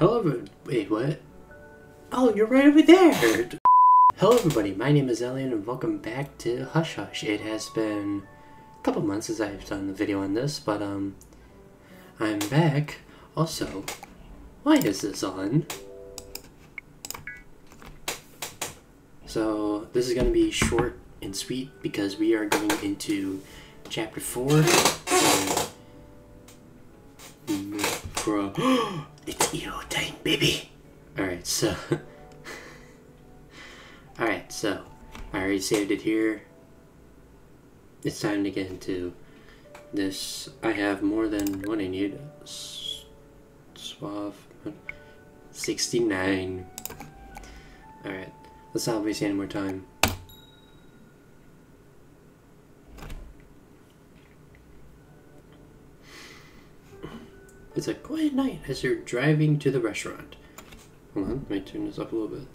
Hello. Wait, what? Oh, you're right over there! Hello, everybody. My name is Elliott, and welcome back to Hush Hush. It has been a couple months since I've done the video on this, but, um, I'm back. Also, why is this on? So, this is going to be short and sweet because we are going into Chapter 4 It's EO time, baby. Alright, so. Alright, so. I already saved it here. It's time to get into this. I have more than what I need. Suave. 69. Alright, let's not waste any more time. It's a quiet night as you're driving to the restaurant. Hold on, let me turn this up a little bit.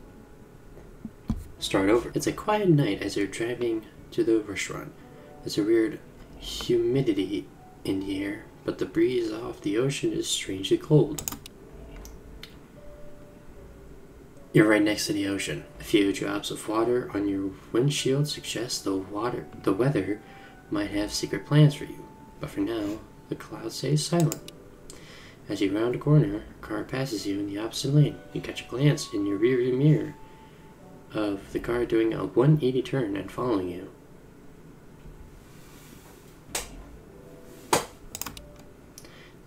Start over. It's a quiet night as you're driving to the restaurant. There's a weird humidity in the air, but the breeze off the ocean is strangely cold. You're right next to the ocean. A few drops of water on your windshield suggest the water the weather might have secret plans for you. But for now, the clouds stay silent. As you round a corner, a car passes you in the opposite lane. You catch a glance in your rearview mirror of the car doing a 180 turn and following you.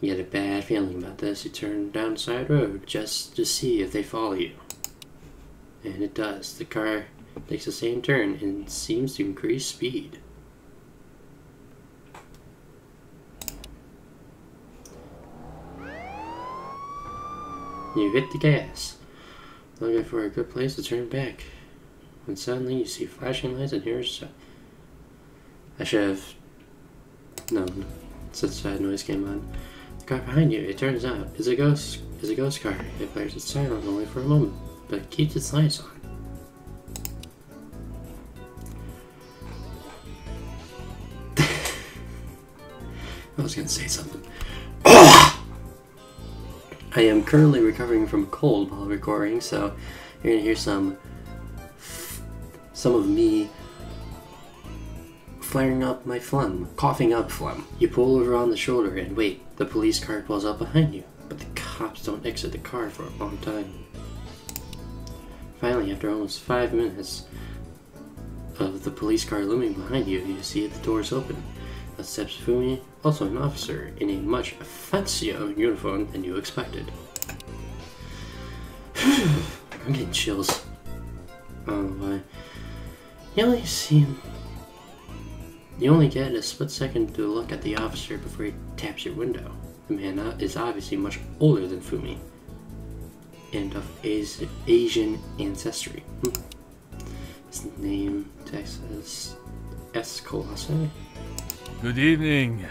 You get a bad feeling about this. You turn down the side road just to see if they follow you. And it does. The car takes the same turn and seems to increase speed. You hit the gas, looking for a good place to turn back. When suddenly you see flashing lights and hear a sound. I should have. No, since that noise came on. The car behind you, it turns out, is a ghost. Is a ghost car. It flares its siren only for a moment, but it keeps its lights on. I was gonna say something. I am currently recovering from a cold while recording, so you're gonna hear some some of me flaring up my phlegm, coughing up phlegm. You pull over on the shoulder and wait. The police car pulls up behind you, but the cops don't exit the car for a long time. Finally, after almost five minutes of the police car looming behind you, you see the doors open. Out Fumi, also an officer, in a much fancier uniform than you expected. I'm getting chills. Oh why. You only see You only get a split second to look at the officer before he taps your window. The man is obviously much older than Fumi, and of As Asian ancestry. Hmm. His name text says S. Colossi. Good evening.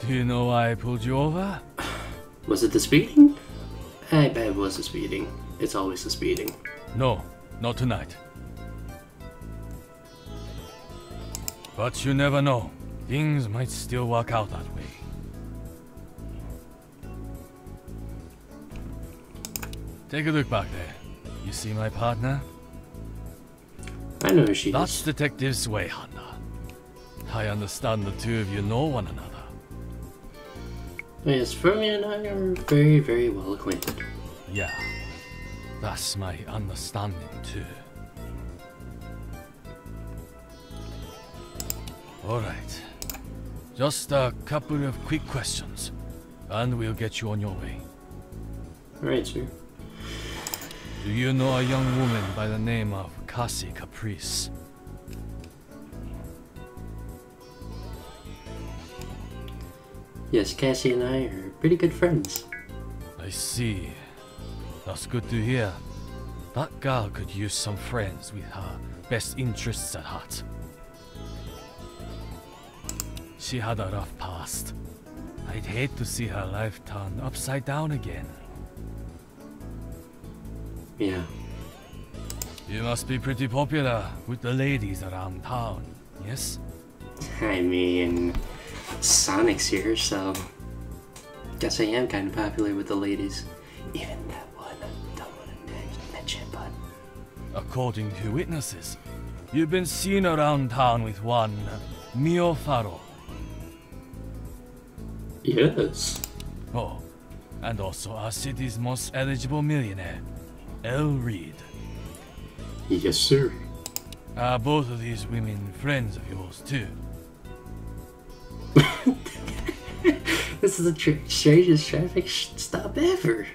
Do you know why I pulled you over? Was it the speeding? I bet it was the speeding. It's always the speeding. No, not tonight. But you never know. Things might still work out that way. Take a look back there. You see my partner? I know who she That's is. Detective Suehana. I understand the two of you know one another. Yes, Fumi and I are very, very well acquainted. Yeah, that's my understanding too. Alright, just a couple of quick questions, and we'll get you on your way. Alright, sir. Do you know a young woman by the name of Cassie Caprice? Yes, Cassie and I are pretty good friends. I see. That's good to hear. That girl could use some friends with her best interests at heart. She had a rough past. I'd hate to see her life turn upside down again. Yeah. You must be pretty popular with the ladies around town, yes? I mean, Sonic's here, so guess I am kind of popular with the ladies. Even that one, I don't want to mention, but According to witnesses, you've been seen around town with one Mio Faro. yes. Oh, and also our city's most eligible millionaire, El Reed. Yes, sir. Are both of these women friends of yours too? This is the tra- strangest traffic sh- stop ever.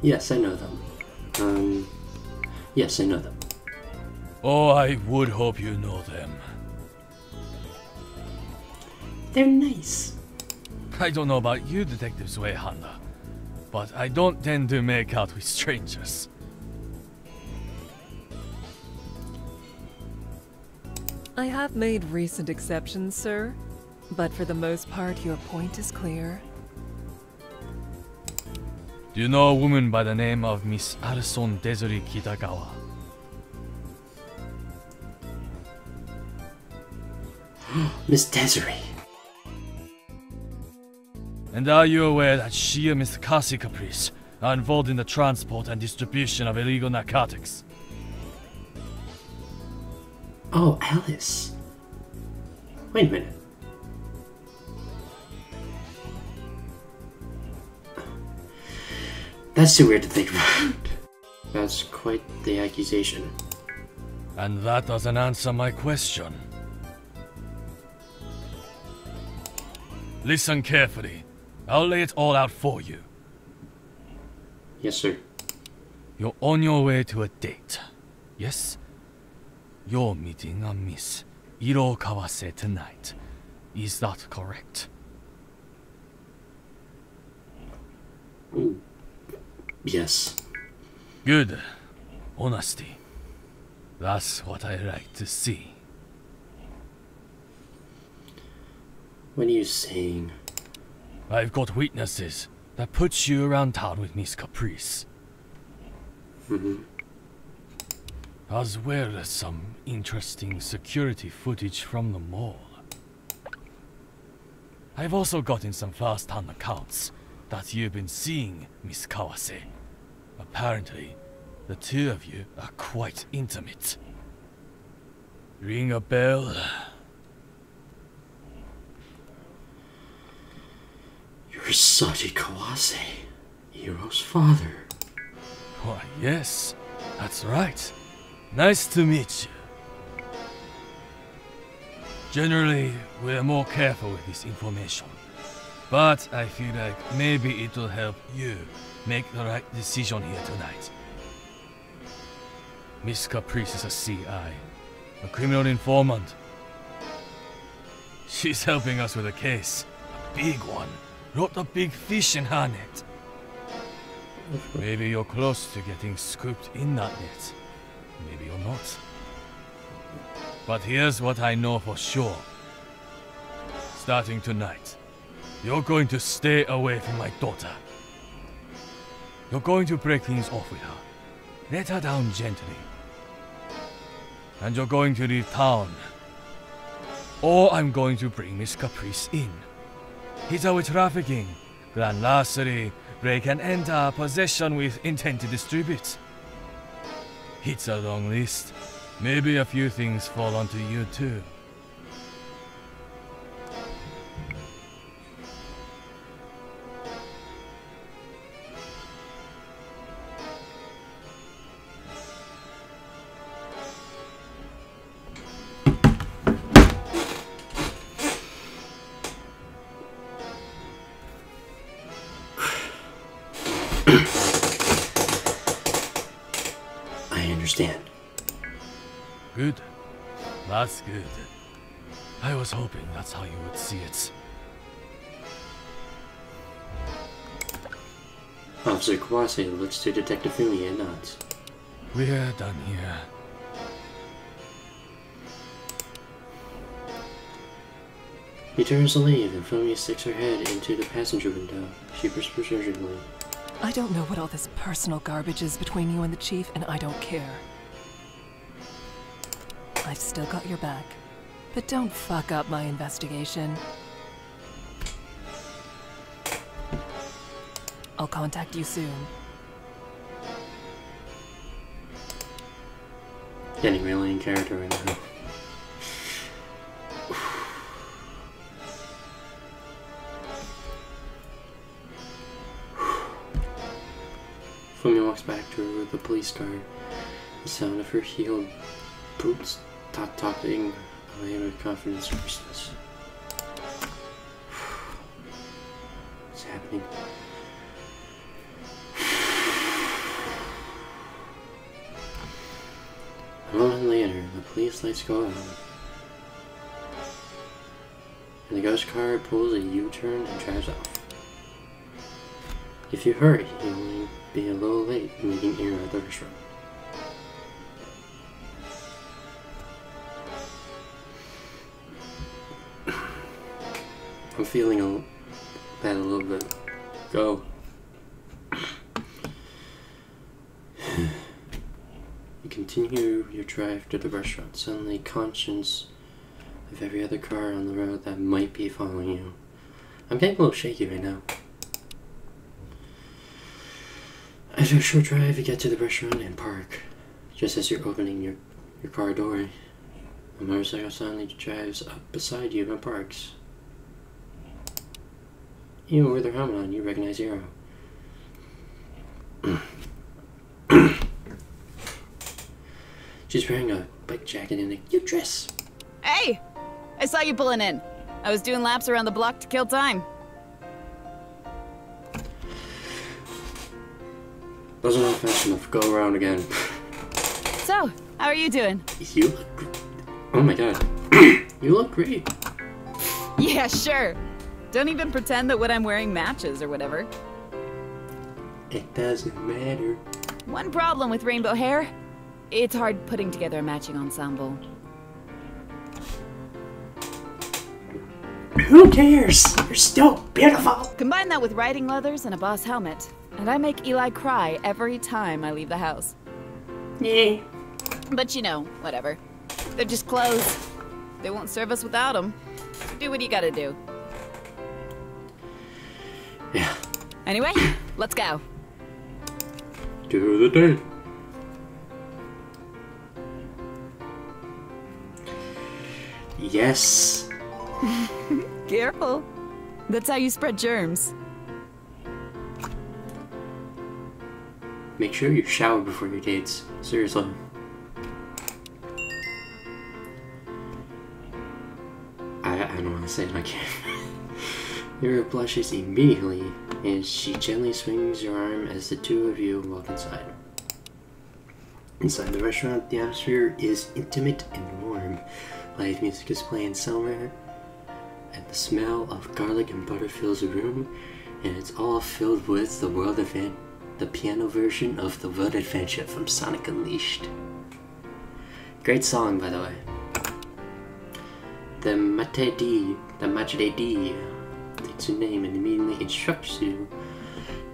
Yes, I know them. Um, yes, I know them. Oh, I would hope you know them. They're nice. I don't know about you, Detective Suehanda, but I don't tend to make out with strangers. I have made recent exceptions, sir. But for the most part, your point is clear. Do you know a woman by the name of Miss Arson Desiree Kitagawa? Miss Desiree. And are you aware that she and Mr. Cassie Caprice are involved in the transport and distribution of illegal narcotics? Oh, Alice. Wait a minute. That's too weird to think about. That's quite the accusation. And that doesn't answer my question. Listen carefully. I'll lay it all out for you. Yes, sir. You're on your way to a date. Yes? You're meeting a Miss Iro Kawase tonight. Is that correct? Yes. Good. Honesty. That's what I like to see. What are you saying? I've got witnesses that puts you around town with Miss Caprice. Mm-hmm. As well as some interesting security footage from the mall. I've also gotten some first-hand accounts that you've been seeing Miss Kawase. Apparently, the two of you are quite intimate. Ring a bell? You're Sati Kawase, Iro's father. Why, yes, that's right. Nice to meet you. Generally, we're more careful with this information. But I feel like maybe it'll help you make the right decision here tonight. Miss Caprice is a CI, a criminal informant. She's helping us with a case, a big one. Not a big fish in her net. Maybe you're close to getting scooped in that net. Maybe you're not. But here's what I know for sure. Starting tonight, you're going to stay away from my daughter. You're going to break things off with her. Let her down gently. And you're going to leave town. Or I'm going to bring Miss Caprice in. Hit her with trafficking, grand larceny, break and enter, possession with intent to distribute. It's a long list. Maybe a few things fall onto you too. That's good. I was hoping that's how you would see it. Officer Kawase looks to Detective Fumi and nods. We're done here. He turns to leave, and Fumi sticks her head into the passenger window. She whispers urgently. I don't know what all this personal garbage is between you and the chief, and I don't care. I've still got your back. But don't fuck up my investigation. I'll contact you soon. Getting really in character right now. Fumi walks back to the police car. The sound of her heeled boots talk talking away with confidence and fierceness. What's happening? A moment later, the police lights go on. And the ghost car pulls a U-turn and drives off. If you hurry, you'll be a little late meeting at the restaurant. I'm feeling a, that a little bit. Go. You continue your drive to the restaurant, suddenly conscious of every other car on the road that might be following you. I'm getting a little shaky right now. After a short drive, you get to the restaurant and park. Just as you're opening your, your car door, a motorcycle suddenly drives up beside you and parks. With her helmet on, you recognize Iro. She's wearing a bike jacket and a cute dress. Hey! I saw you pulling in. I was doing laps around the block to kill time. Wasn't all fast enough. Go around again. So, how are you doing? You look. Oh my god. you look great. Yeah, sure. Don't even pretend that what I'm wearing matches or whatever. It doesn't matter. One problem with rainbow hair it's hard putting together a matching ensemble. Who cares? You're still beautiful. Combine that with riding leathers and a boss helmet, and I make Eli cry every time I leave the house. Yeah. But you know, whatever. They're just clothes. They won't serve us without them. Do what you gotta do. Yeah. Anyway, let's go. Do the date. Yes. Careful. That's how you spread germs. Make sure you shower before your dates. Seriously. I, I don't want to say it, I can't. Mira blushes immediately and she gently swings her arm as the two of you walk inside. Inside the restaurant, the atmosphere is intimate and warm. Live music is playing somewhere, and the smell of garlic and butter fills the room, and it's all filled with the world event, the piano version of the World Adventure from Sonic Unleashed. Great song, by the way. The Mate D, the Machide D, takes your name and immediately instructs you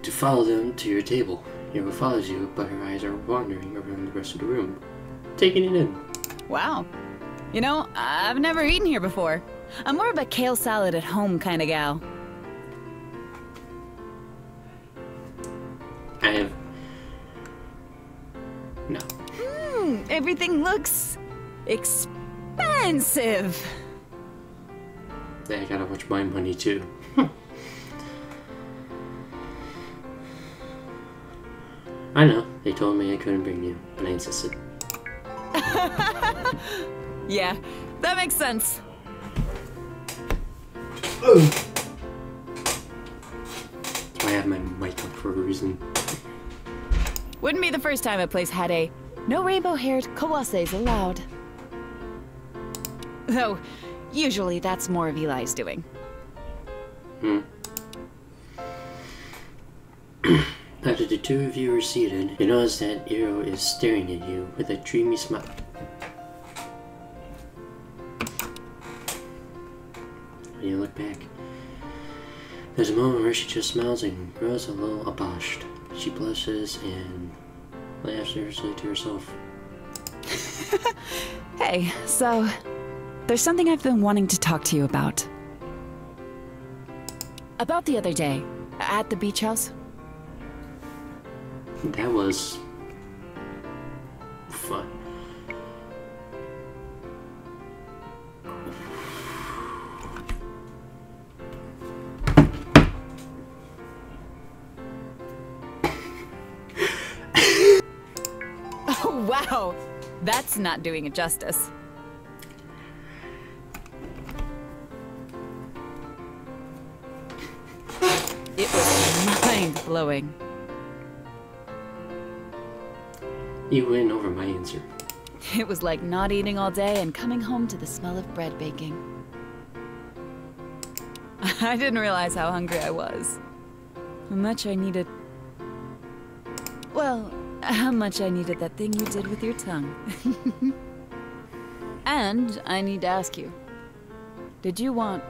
to follow them to your table. Iro follows you, but her eyes are wandering around the rest of the room, taking it in. Wow. You know, I've never eaten here before. I'm more of a kale salad at home kind of gal. I have. No. Hmm, everything looks expensive. I gotta watch my money too. I know, they told me I couldn't bring you, but I insisted. Yeah, that makes sense. That's why I have my mic up for a reason. Wouldn't be the first time a place had a no rainbow haired kawases allowed. Though, usually that's more of Eli's doing. Hmm. After the two of you are seated, you notice that Iro is staring at you with a dreamy smile. When you look back, there's a moment where she just smiles and grows a little abashed. She blushes and laughs nervously to herself. Hey, so there's something I've been wanting to talk to you about. About the other day, at the beach house. That was fun. Oh, wow. That's not doing it justice. It was mind blowing. You win over my answer. It was like not eating all day and coming home to the smell of bread baking. I didn't realize how hungry I was. How much I needed. Well, how much I needed that thing you did with your tongue. and I need to ask you Did you want.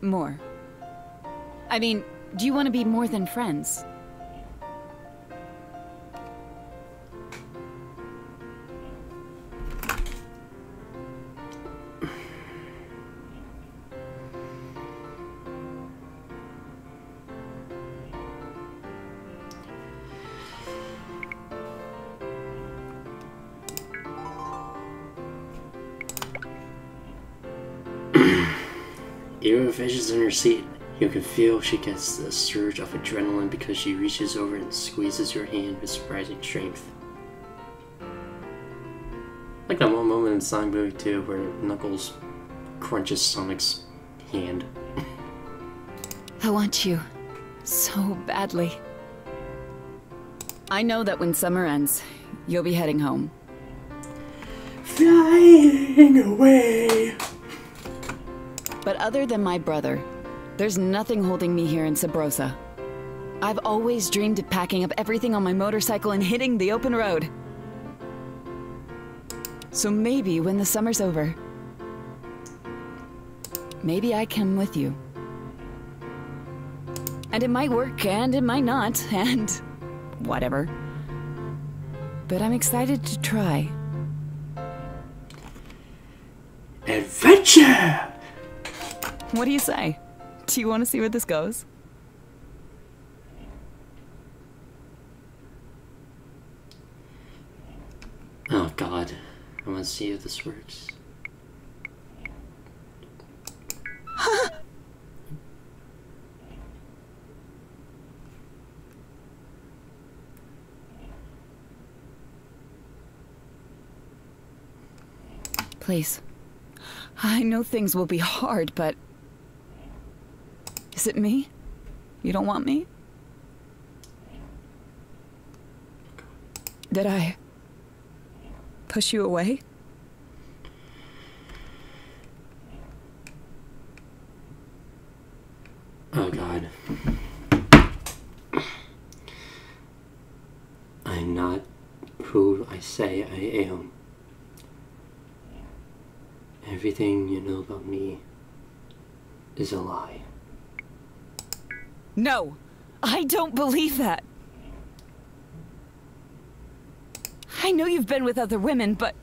more? I mean, do you want to be more than friends? Even if she's in her seat, you can feel she gets a surge of adrenaline because she reaches over and squeezes your hand with surprising strength. Like that one moment in Sonic Movie 2 where Knuckles crunches Sonic's hand. I want you so badly. I know that when summer ends, you'll be heading home. Flying away! But other than my brother, there's nothing holding me here in Sabrosa. I've always dreamed of packing up everything on my motorcycle and hitting the open road. So maybe when the summer's over, maybe I come with you. And it might work, and it might not, and whatever. But I'm excited to try. Adventure! What do you say? Do you want to see where this goes? Oh god, I want to see if this works. Please. I know things will be hard, but. Is it me? You don't want me? Did I. push you away? Oh god. I'm not who I say I am. Everything you know about me is a lie. No! I don't believe that! I know you've been with other women, but.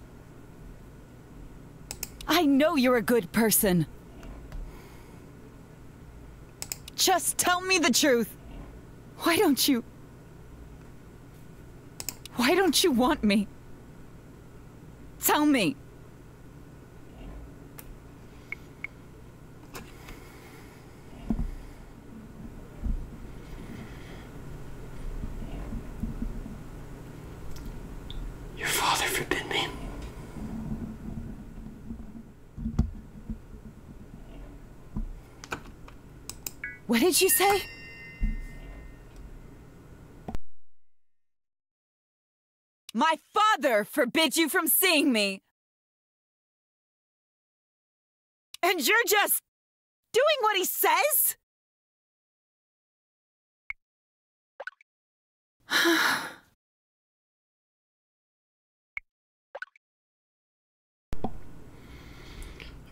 I know you're a good person. Just tell me the truth. Why don't you. Why don't you want me? Tell me. Your father forbid me. What did you say? My father forbids you from seeing me. And you're just doing what he says?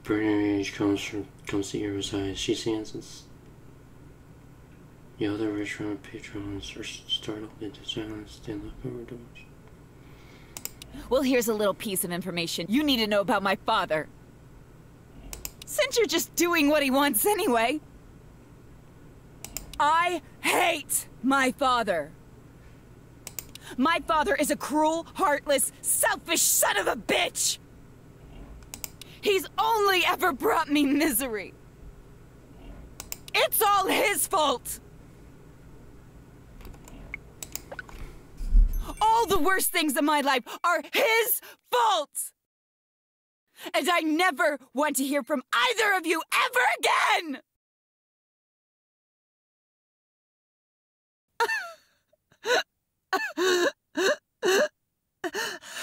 Burning rage comes from comes to Iro's eyes. She senses. The other restaurant patrons are startled into silence. They look over the Well, here's a little piece of information you need to know about my father. Since you're just doing what he wants anyway. I hate my father. My father is a cruel, heartless, selfish son of a bitch! He's only ever brought me misery. It's all his fault! All the worst things in my life are his fault! And I never want to hear from either of you ever again!